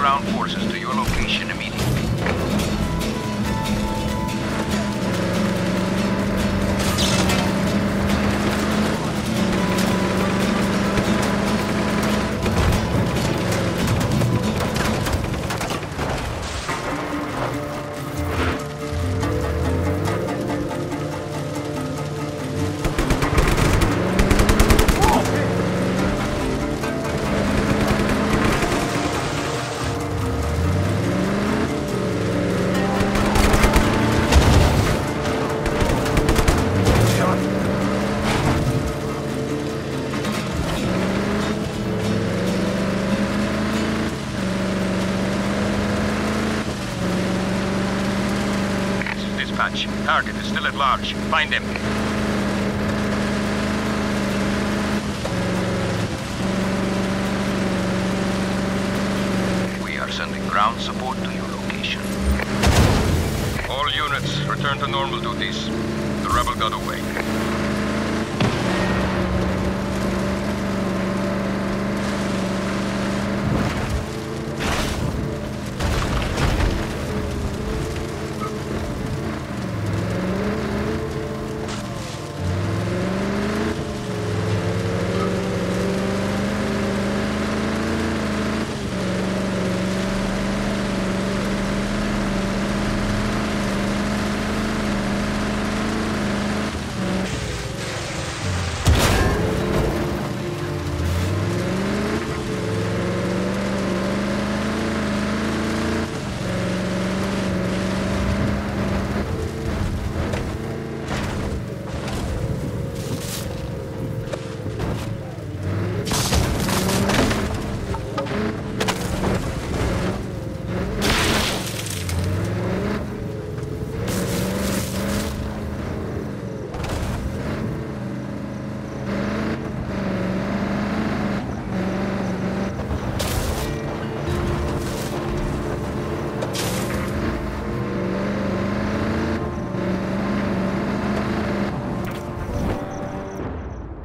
ground forces to your location immediately. Watch. Target is still at large. Find him. We are sending ground support to your location. All units, return to normal duties. The rebel got away.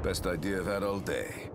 Best idea I've had all day.